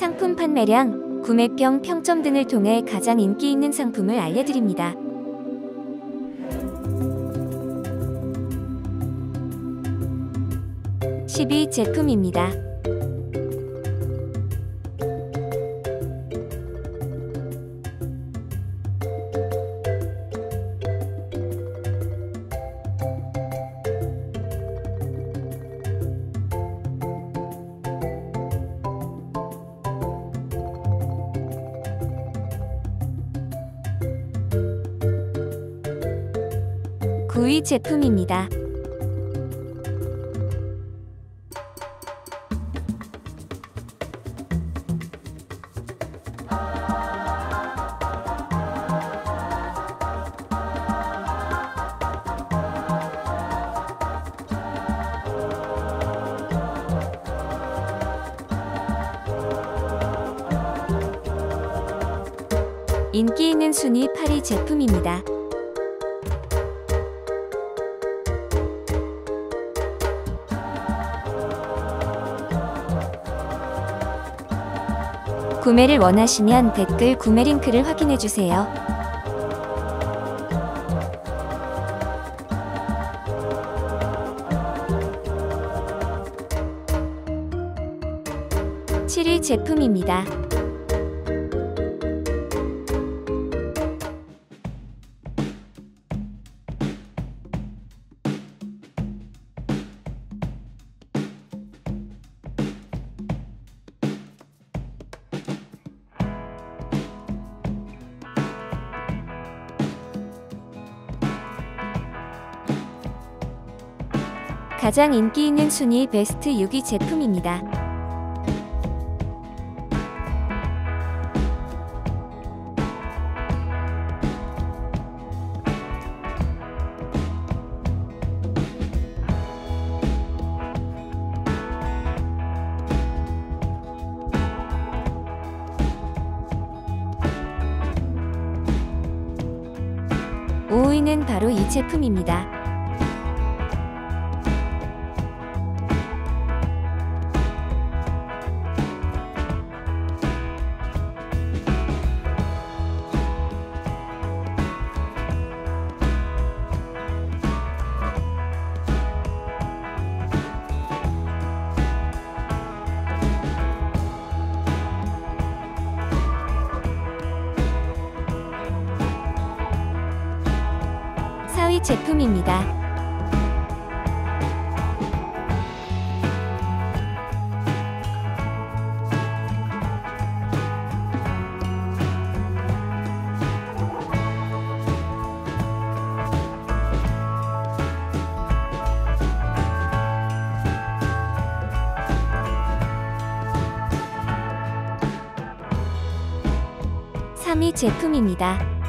상품 판매량, 구매평, 평점 등을 통해 가장 인기 있는 상품을 알려드립니다. 12 제품입니다. 구이 제품입니다. 인기 있는 순위 8위 제품입니다. 구매를 원하시면 댓글 구매 링크를 확인해 주세요. (7위) 제품입니다. 가장 인기 있는 순위 베스트 6위 제품입니다. (5위는) 바로 이 제품입니다. 제품입니다. (3위) 제품입니다.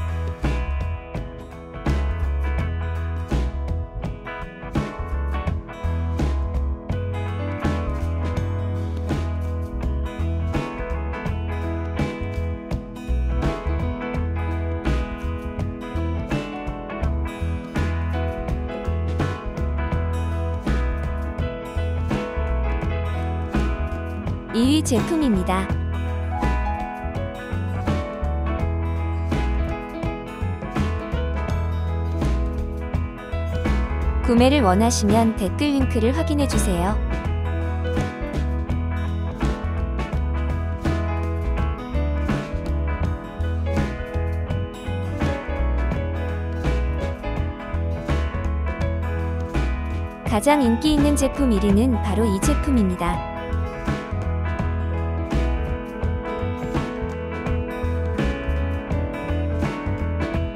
(2위) 제품입니다. 구매를 원하시면 댓글 링크를 확인해 주세요. 가장 인기 있는 제품 1위는 바로 이 제품입니다.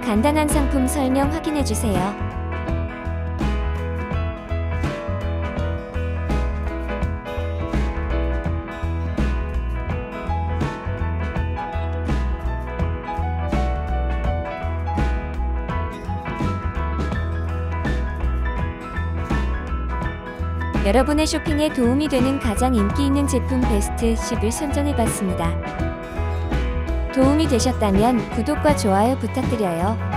간단한 상품 설명 확인해 주세요. 여러분의 쇼핑에 도움이 되는 가장 인기 있는 제품 베스트 10을 선정해봤습니다. 도움이 되셨다면 구독과 좋아요 부탁드려요.